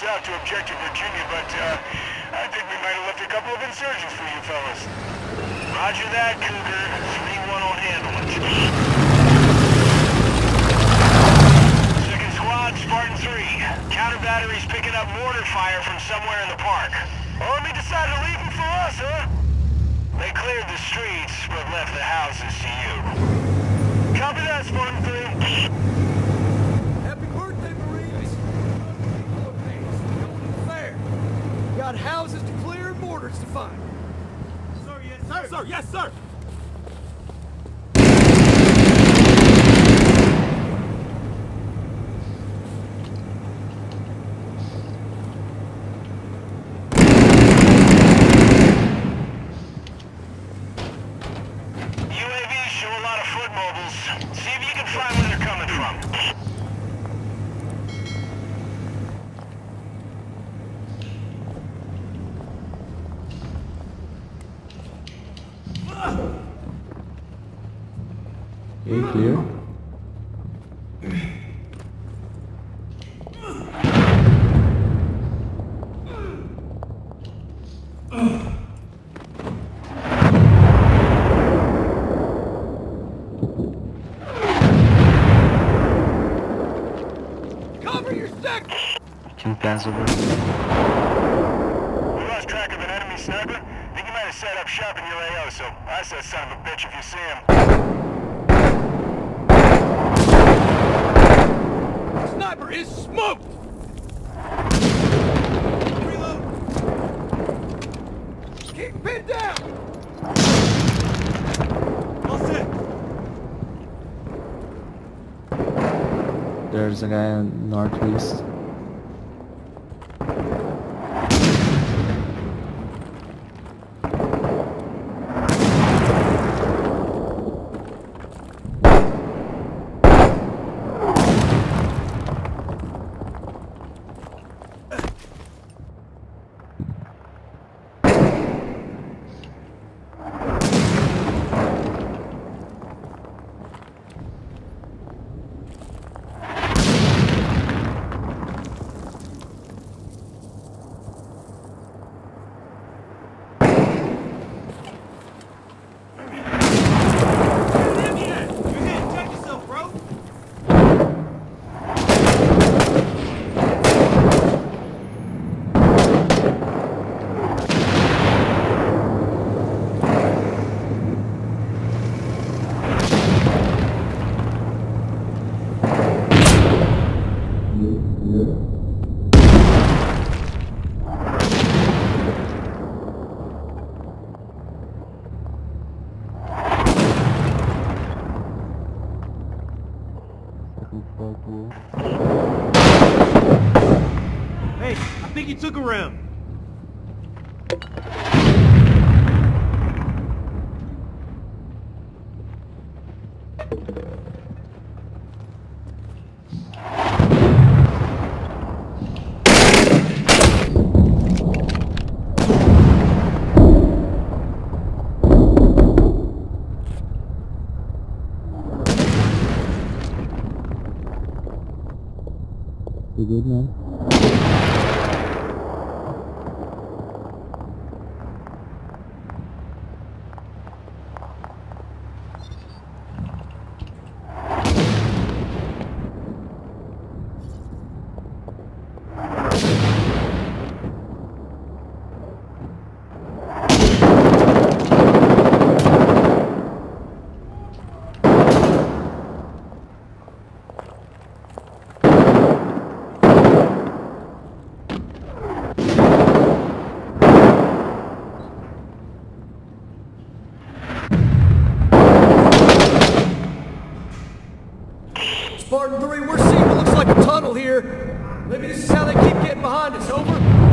south to Objective Virginia, but uh, I think we might have left a couple of insurgents for you fellas. Roger that, Cougar. 3-1 will handle it. Second squad, Spartan 3. Counter batteries picking up mortar fire from somewhere in the park. Army decided to leave them for us, huh? They cleared the streets, but left the houses to you. Copy that, Spartan 3. To. Sir, yes, sir. Sir, yes, sir. Okay, clear. Cover your sector! Two plans over. We lost track of an enemy sniper. Think he might have set up shop in your AO, so I said son of a bitch if you see him. Sniper is smoked! Reload! Keep pinned down! All set. There's a guy on northeast. Hey, I think he took a round. You good, man? Spartan 3, we're seeing what looks like a tunnel here. Maybe this is how they keep getting behind us, over?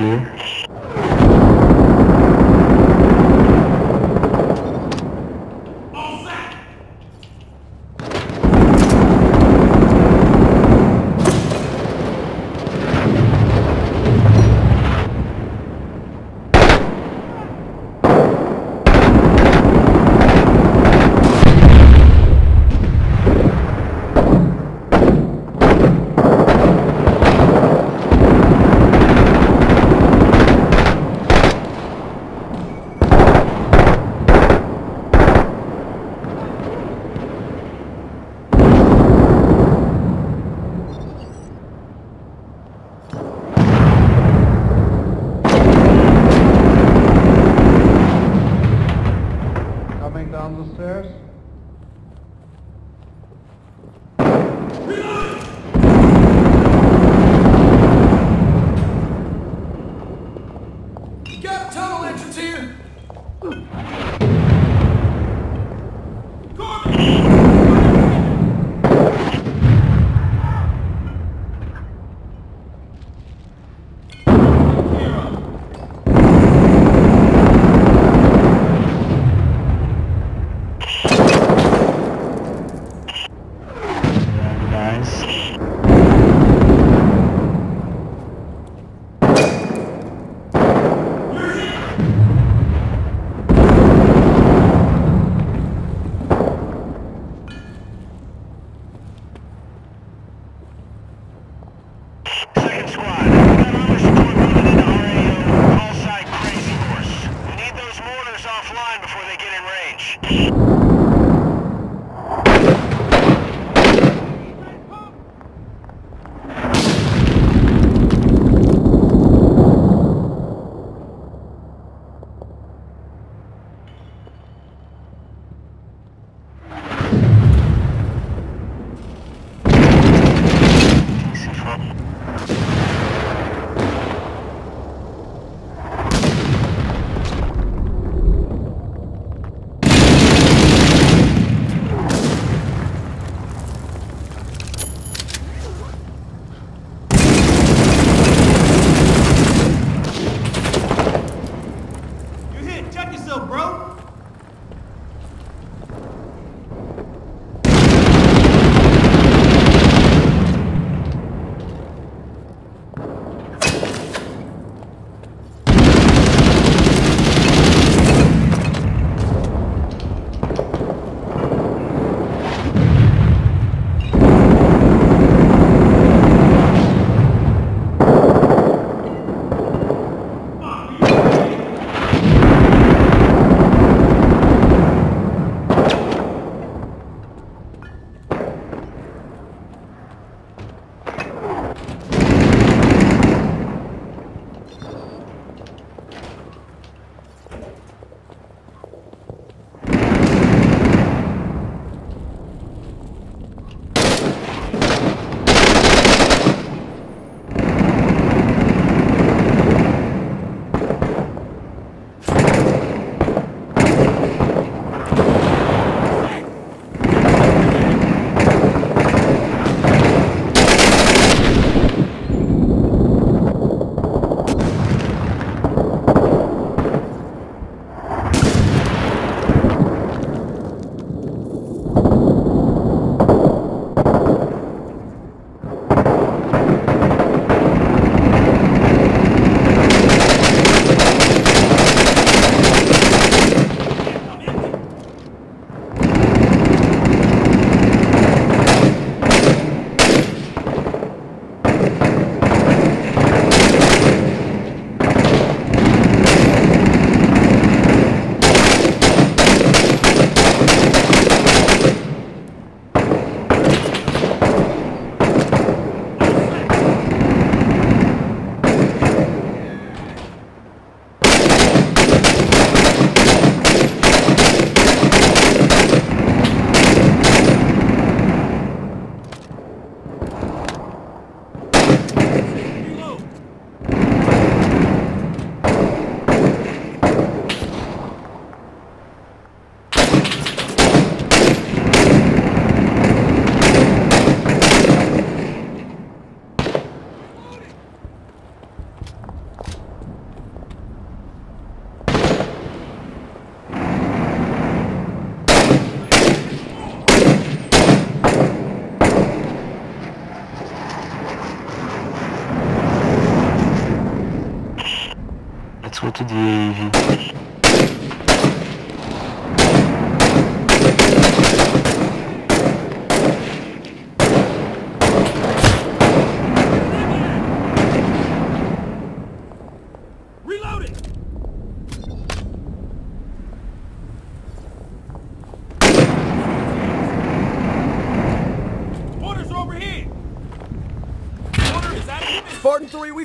Clear.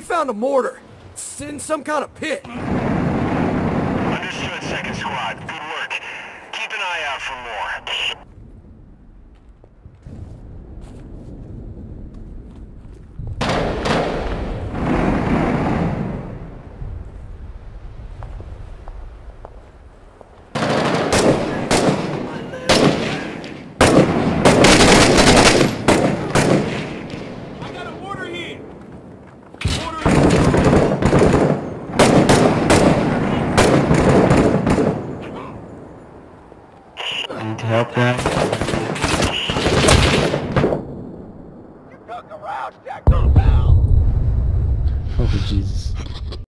Found a mortar. It's in some kind of pit.